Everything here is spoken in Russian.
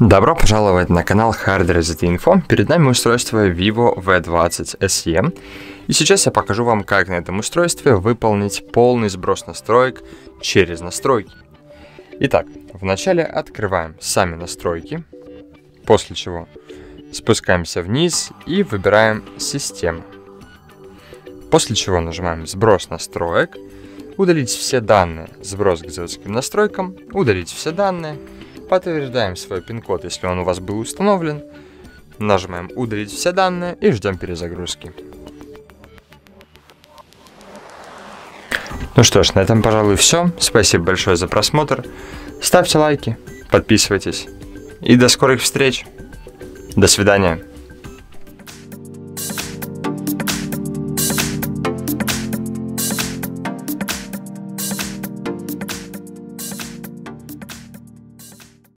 Добро пожаловать на канал Hardware Info. Перед нами устройство Vivo V20 SE. И сейчас я покажу вам, как на этом устройстве выполнить полный сброс настроек через настройки. Итак, вначале открываем сами настройки, после чего спускаемся вниз и выбираем «Система». После чего нажимаем «Сброс настроек», удалить все данные, сброс к заводским настройкам, удалить все данные – Подтверждаем свой пин-код, если он у вас был установлен. Нажимаем «Удалить все данные» и ждем перезагрузки. Ну что ж, на этом, пожалуй, все. Спасибо большое за просмотр. Ставьте лайки, подписывайтесь. И до скорых встреч. До свидания.